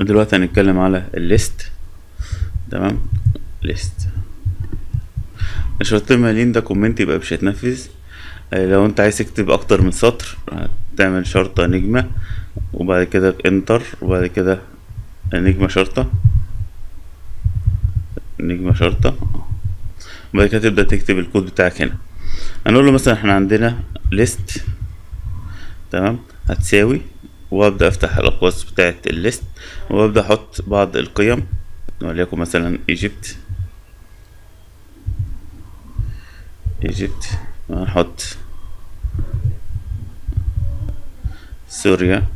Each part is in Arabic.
دلوقتي هنتكلم على ال list. تمام؟ list. الشرطين المايلين ده comment يبقى مش هيتنفذ. آه، لو أنت عايز تكتب أكتر من سطر هتعمل شرطة نجمة وبعد كده enter وبعد كده نجمة شرطة. نجمة شرطة. وبعد كده تبدأ تكتب الكود بتاعك هنا. هنقول له مثلا إحنا عندنا list تمام؟ هتساوي وأبدأ أفتح الاقواس بتاعه الليست وأبدأ أحط بعض القيم. وليكن مثلا إيجيبت. إيجيبت. وهنحط سوريا.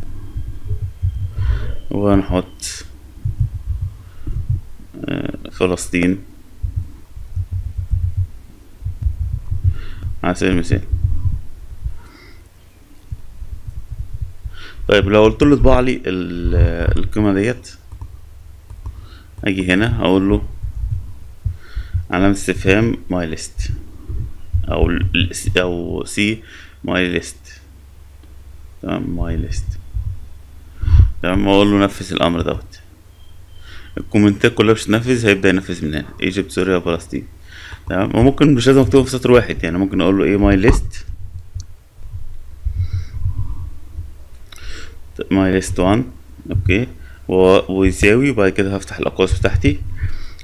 وهنحط آه، فلسطين. على سبيل المثال. طيب لو قلت له اطبع لي ال- القيمة ديت أجي هنا هقول له علامة استفهام my list أو أو see my list تمام my list تمام أقول له نفذ الامر دوت. الكومنتات كلها مش تنفذ هيبدأ ينفذ من هنا. Egypt سوريا فلسطين تمام وممكن مش لازم اكتبه في سطر واحد يعني ممكن أقول له إيه my list my list 1 okay ويساوي وبعد كده هفتح الأقواس بتاعتي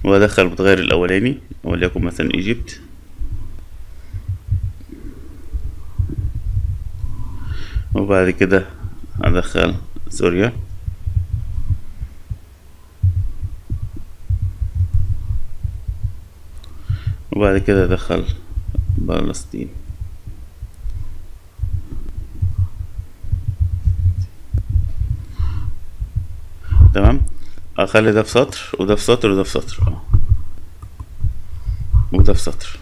وأدخل المتغير الأولاني. وليكن مثلا Egypt وبعد كده هدخل سوريا. وبعد كده أدخل فلسطين. تمام؟ أخلي ده في سطر وده في سطر وده في سطر. آه. وده في سطر.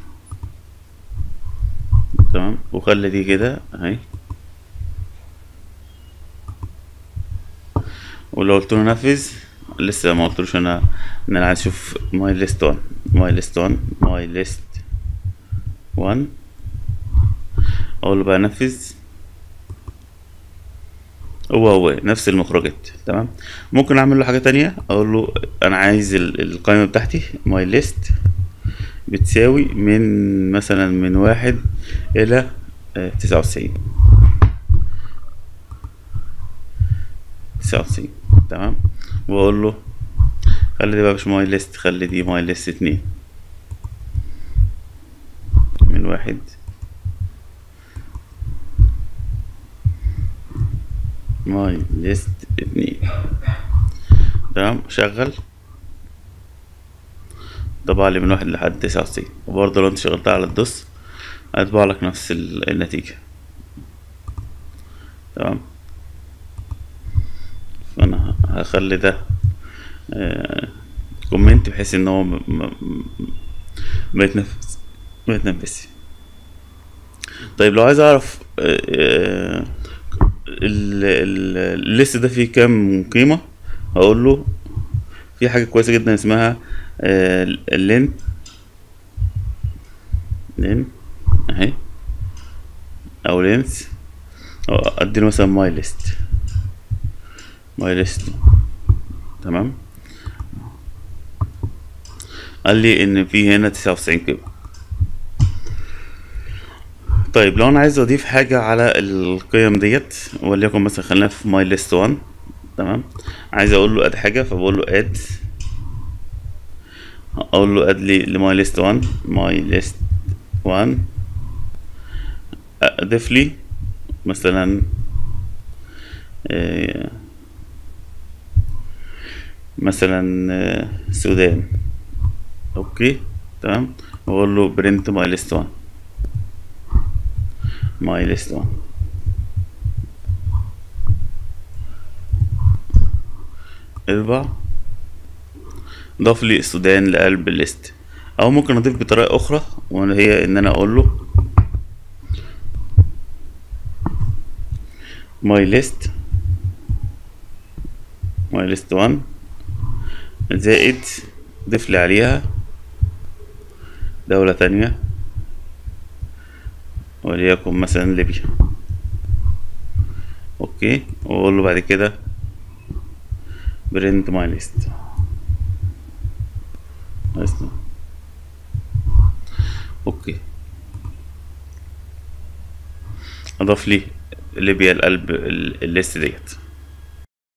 تمام؟ وخلي دي كده أهي. ولو قلت له نفذ لسه ما قلتلوش أنا إن أنا عايز أشوف my list 1 my list 1 my list 1 أقول له بقى نفذ. هو هو نفس المخرجات تمام؟ ممكن أعمل له حاجة تانية أقول له أنا عايز ال- القائمة بتاعتي my list بتساوي من مثلا من واحد إلى تسعة وتسعين. تسعة وتسعين تمام؟ وأقول له خلي دي بقى مش my list خلي دي my list اتنين من واحد my list اتنين تمام؟ شغل. طبع لي من واحد لحد تسعة وتسعين وبرضه لو انت شغلتها على ال DOS هيطبع لك نفس ال- النتيجة. تمام؟ فأنا هخلي ده آه، comment بحيث إن هو ما يتنفذ ما طيب لو عايز أعرف آه، آه، ال list ده فيه كام قيمة؟ هقول له. في حاجة كويسة جدا اسمها ال len len أهي. أو len أديله مثلا my list my list تمام. قال لي إن في هنا تسعة وتسعين طيب لو أنا عايز أضيف حاجة على القيم ديت وليكن مثلا خلينا في my list 1 تمام؟ عايز أقول له add حاجة فبقول له add أقول له add لي ل my list 1 my list 1 أضيف لي مثلا آه، مثلا آه، السودان okay؟ تمام؟ واقول له print my list 1 1 أربع ضاف لي السودان لقلب ال list. أو ممكن أضيف بطريقة أخرى وهي إن أنا أقول له my list my list 1 زائد ضيف لي عليها دولة تانية وليكن مثلا ليبيا. okay. وأقول له بعد كده print my list okay. أضاف لي اللي بيها القلب ال- ال list ديت.